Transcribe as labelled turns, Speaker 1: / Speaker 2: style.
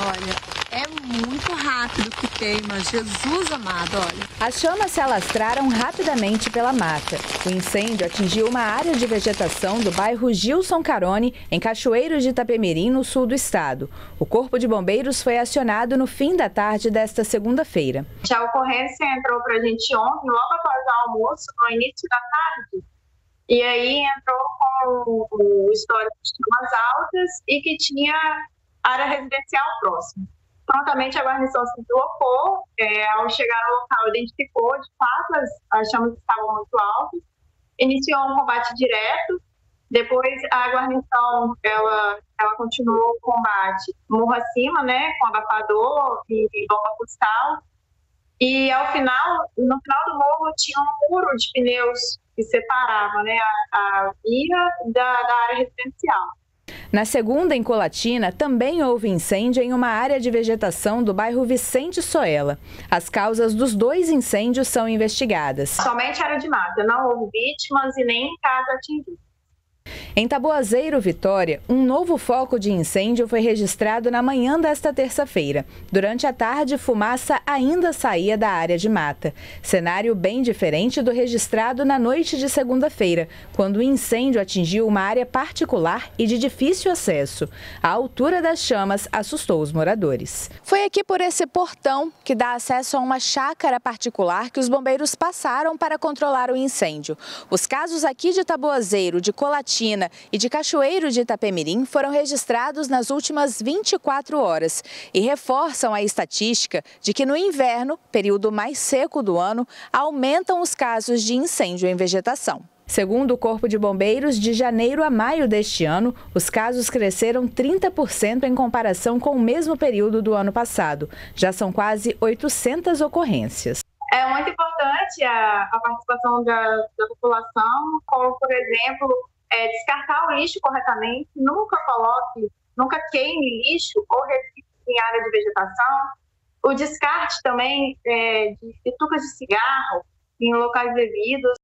Speaker 1: Olha, é muito rápido que queima, Jesus amado, olha.
Speaker 2: As chamas se alastraram rapidamente pela mata. O incêndio atingiu uma área de vegetação do bairro Gilson Carone, em Cachoeiros de Itapemirim, no sul do estado. O Corpo de Bombeiros foi acionado no fim da tarde desta segunda-feira.
Speaker 3: A ocorrência entrou para a gente ontem, logo após o almoço, no início da tarde. E aí entrou com o histórico de chamas altas e que tinha área residencial próxima. Prontamente a guarnição se deslocou, é, ao chegar no local identificou de fato as, as chamas estavam muito altas, iniciou um combate direto, depois a guarnição ela, ela continuou o combate morro acima, né, com abafador e, e bomba costal, e ao final, no final do morro tinha um muro de pneus que separava né, a, a via da, da área residencial.
Speaker 2: Na segunda, em Colatina, também houve incêndio em uma área de vegetação do bairro Vicente Soela. As causas dos dois incêndios são investigadas.
Speaker 3: Somente área de mata, não houve vítimas e nem casa atingida.
Speaker 2: Em Taboazeiro, Vitória, um novo foco de incêndio foi registrado na manhã desta terça-feira. Durante a tarde, fumaça ainda saía da área de mata. Cenário bem diferente do registrado na noite de segunda-feira, quando o incêndio atingiu uma área particular e de difícil acesso. A altura das chamas assustou os moradores. Foi aqui por esse portão que dá acesso a uma chácara particular que os bombeiros passaram para controlar o incêndio. Os casos aqui de Taboazeiro, de Colatina e de Cachoeiro de Itapemirim foram registrados nas últimas 24 horas e reforçam a estatística de que no inverno, período mais seco do ano, aumentam os casos de incêndio em vegetação. Segundo o Corpo de Bombeiros, de janeiro a maio deste ano, os casos cresceram 30% em comparação com o mesmo período do ano passado. Já são quase 800 ocorrências.
Speaker 3: É muito importante a, a participação da, da população, como, por exemplo, é, descartar o lixo corretamente, nunca coloque, nunca queime lixo ou resíduos em área de vegetação. O descarte também é, de bitucas de cigarro em locais devidos,